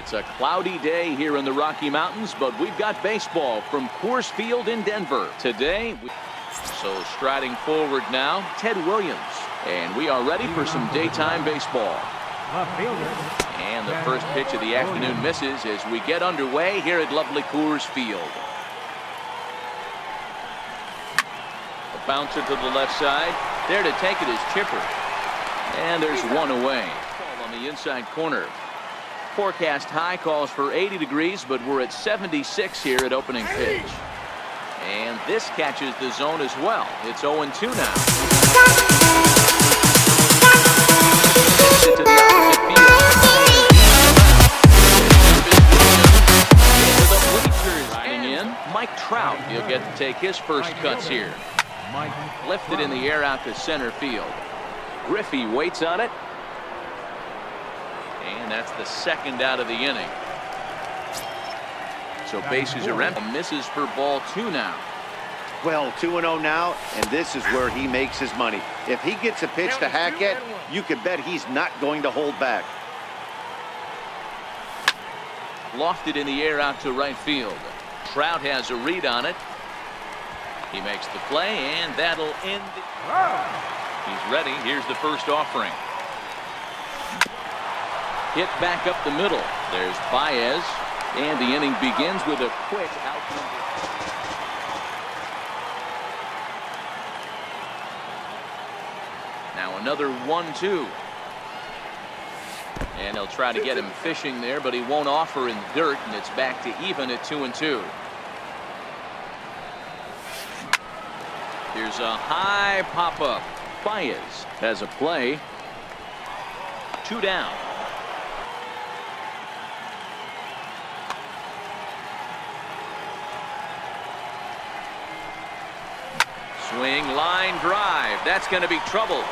It's a cloudy day here in the Rocky Mountains, but we've got baseball from Coors Field in Denver. Today, so striding forward now, Ted Williams. And we are ready for some daytime baseball. And the first pitch of the afternoon misses as we get underway here at lovely Coors Field. A bouncer to the left side. There to take it is Chipper. And there's one away. On the inside corner. Forecast high calls for 80 degrees, but we're at 76 here at opening pitch. And this catches the zone as well. It's 0-2 now. In, Mike Trout. He'll get to take his first cuts here. Lifted in the air out to center field. Griffey waits on it. And that's the second out of the inning. So bases are empty. Misses for ball two now. Well, 2-0 now, and this is where he makes his money. If he gets a pitch to Hackett, you can bet he's not going to hold back. Lofted in the air out to right field. Trout has a read on it. He makes the play, and that'll end. The... He's ready. Here's the first offering. Hit back up the middle. There's Baez. And the inning begins with a quick out. Now another 1-2. And he'll try to get him fishing there, but he won't offer in dirt, and it's back to even at 2 and 2. Here's a high pop-up. Baez has a play. Two down. Swing, line drive. That's going to be trouble.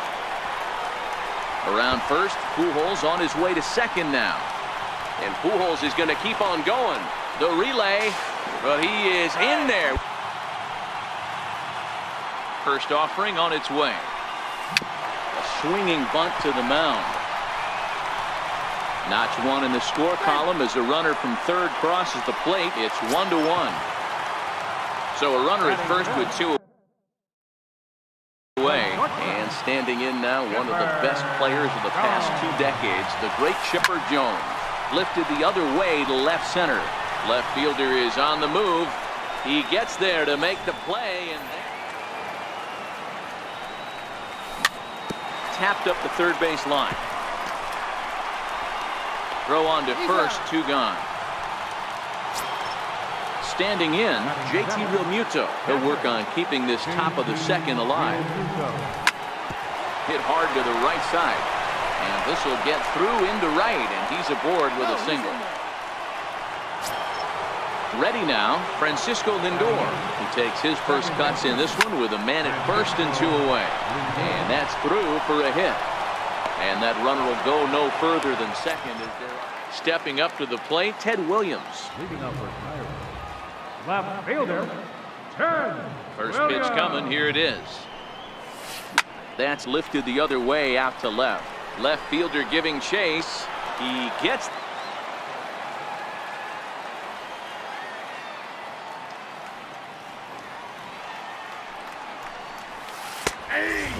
Around first, Pujols on his way to second now. And Pujols is going to keep on going. The relay, but he is in there. First offering on its way. A swinging bunt to the mound. Notch one in the score column as a runner from third crosses the plate. It's one to one. So a runner at first with two away. And standing in now, one of the best players of the past two decades, the great Chipper Jones. Lifted the other way to left center. Left fielder is on the move. He gets there to make the play. and Tapped up the third base line. Throw on to first, two gone. Standing in, JT Realmuto. He'll work on keeping this top of the second alive. Hit hard to the right side. And this will get through into right, and he's aboard with a single. Ready now, Francisco Lindor. He takes his first cuts in this one with a man at first and two away. And that's through for a hit. And that runner will go no further than second stepping up to the plate, Ted Williams. Leading up for Left fielder, turn. First Williams. pitch coming, here it is. That's lifted the other way out to left. Left fielder giving chase. He gets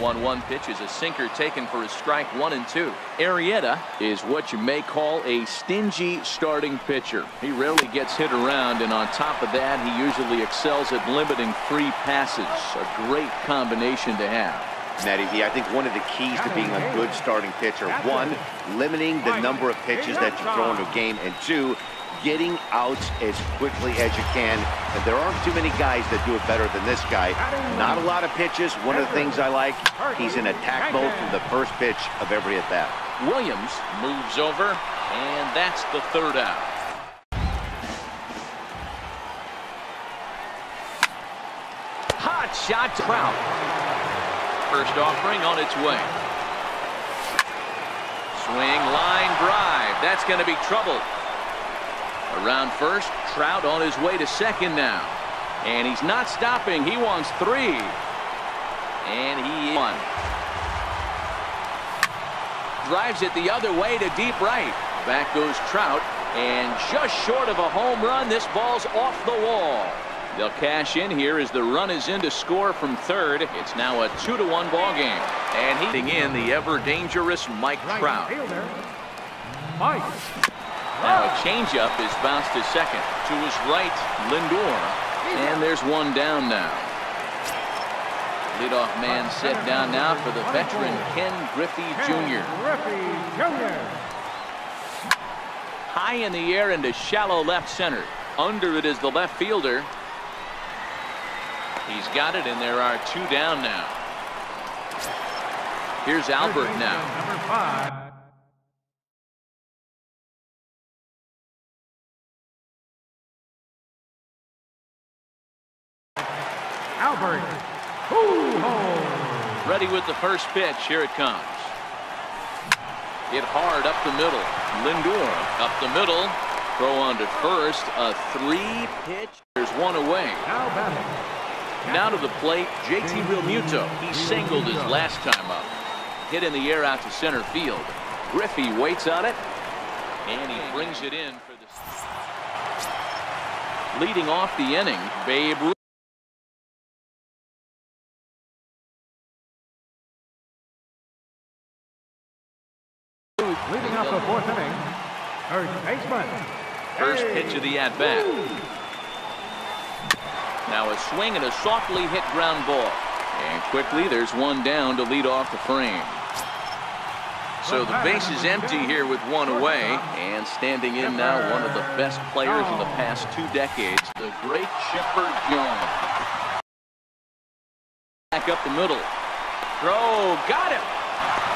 1-1 pitch is a sinker taken for a strike one and two. Arrieta is what you may call a stingy starting pitcher. He rarely gets hit around and on top of that he usually excels at limiting free passes. A great combination to have. Nettie, I think one of the keys to being a good starting pitcher, one, limiting the number of pitches that you throw into a game, and two, getting outs as quickly as you can. And there aren't too many guys that do it better than this guy. Not a lot of pitches. One of the things I like, he's in attack mode from the first pitch of every at-bat. Williams moves over, and that's the third out. Hot shot Trout. First offering on its way. Swing, line, drive. That's going to be trouble. Around first, Trout on his way to second now. And he's not stopping. He wants three. And he won. Drives it the other way to deep right. Back goes Trout. And just short of a home run, this ball's off the wall. They'll cash in here as the run is in to score from third. It's now a two to one ball game. And heating in the ever dangerous Mike Trout. Mike. Now a changeup is bounced to second. To his right, Lindor. And there's one down now. Leadoff man set down now for the veteran Ken Griffey Jr. Griffey Jr. High in the air into shallow left center. Under it is the left fielder. He's got it, and there are two down now. Here's Albert now. Number five. Albert Pujols. Ready with the first pitch. Here it comes. Hit hard up the middle. Lindor up the middle. Throw on to first. A three pitch. There's one away. Now batting. Now to the plate, JT Realmuto. He singled his last time up. Hit in the air out to center field. Griffey waits on it. And he brings it in for the... Leading off the inning, Babe Ruth. Leading off the fourth inning. First baseman. First pitch of the at-bat. Now a swing and a softly hit ground ball. And quickly there's one down to lead off the frame. So the base is empty here with one away. And standing in now one of the best players in the past two decades, the great Chipper Jones. Back up the middle. Throw, got him.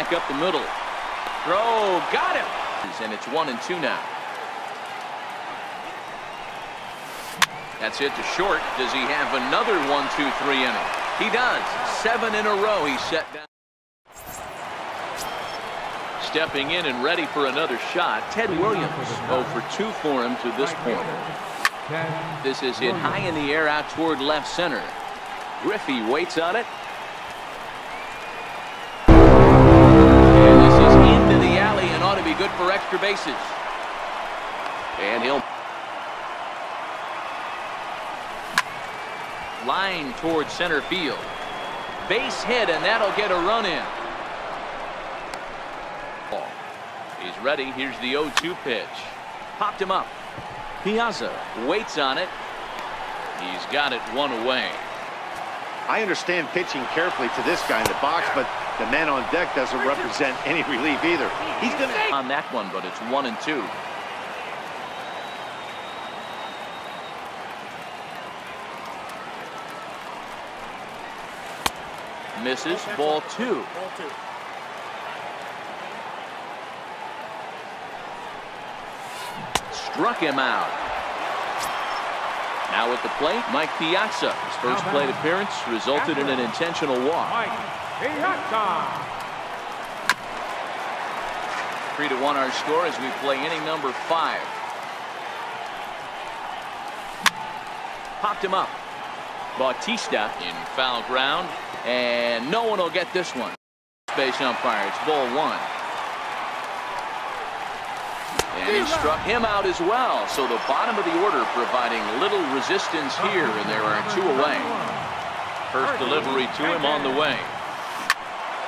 Back up the middle. Throw, got him. And it's one and two now. That's it to short. Does he have another one, two, three inning? He does. Seven in a row he's set down. Stepping in and ready for another shot, Ted Williams. 0 for 2 for him to this point. This is hit high in the air out toward left center. Griffey waits on it. Good for extra bases. And he'll line towards center field. Base hit, and that'll get a run in. He's ready. Here's the 0-2 pitch. Popped him up. Piazza waits on it. He's got it one away. I understand pitching carefully to this guy in the box, but the man on deck doesn't represent any relief either. He's going to... On that one, but it's one and two. Misses. Ball two. Struck him out. Now at the plate, Mike Piazza. His first plate appearance resulted in an intentional walk. Piazza. Three to one our score as we play inning number five. Popped him up. Bautista in foul ground. And no one will get this one. Base umpire. It's ball one. And he struck him out as well. So the bottom of the order providing little resistance here. And there are two away. First delivery to him on the way.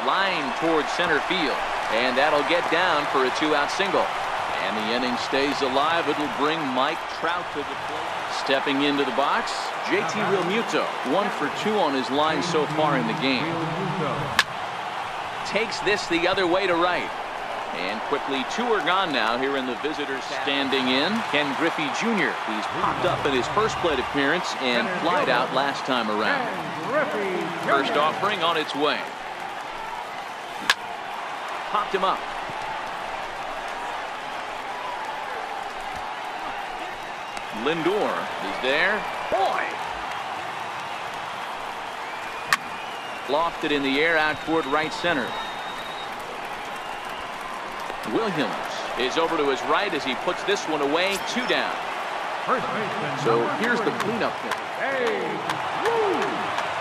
Line towards center field. And that'll get down for a two-out single. And the inning stays alive. It'll bring Mike Trout to the plate. Stepping into the box, JT Realmuto. One for two on his line so far in the game. Takes this the other way to right. And quickly, two are gone now here in the visitors standing in. Ken Griffey Jr. He's popped up in his first plate appearance and flied out last time around. First offering on its way. Popped him up. Lindor is there. Boy! Lofted in the air out toward right center. Williams is over to his right as he puts this one away. Two down. So here's the cleanup. Hey, Woo.